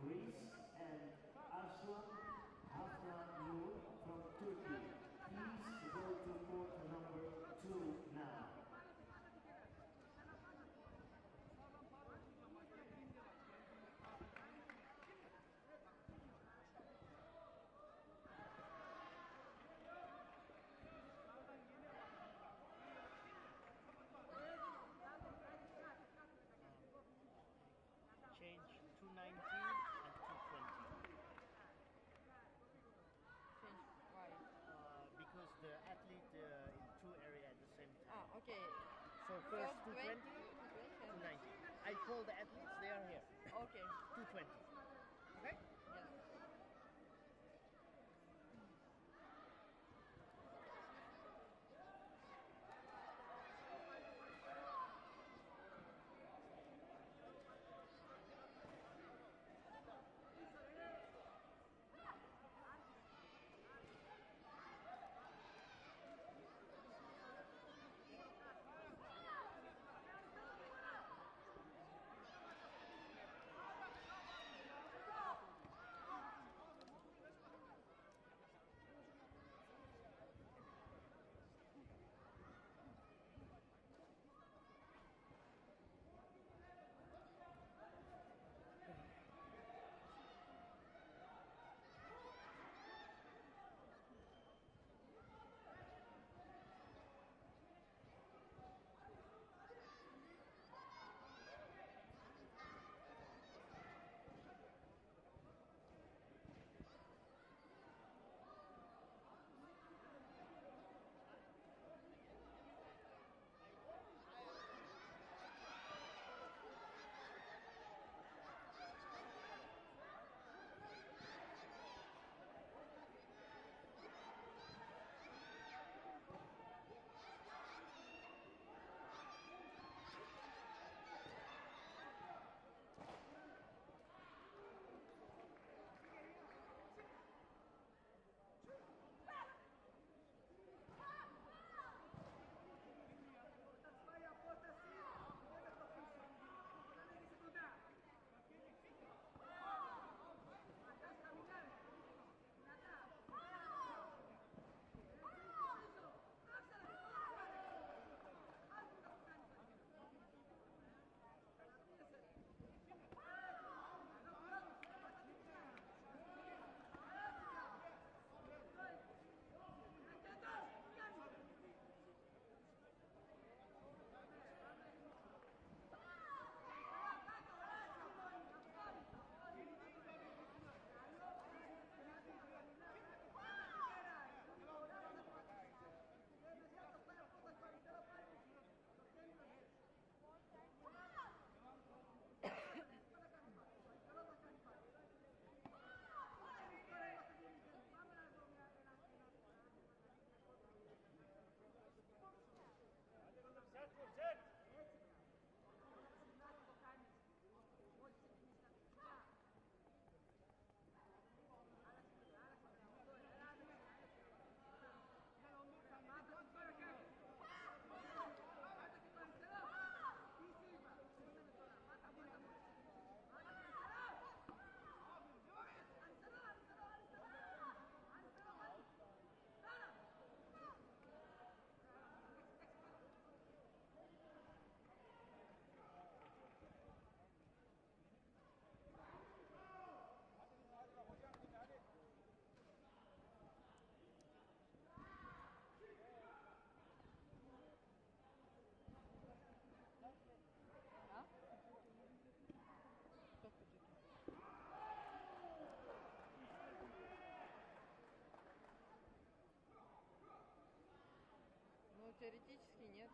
Greece. Okay. So first 220 to 90. I call the athletes, they are here. Okay. 220. теоретически нет.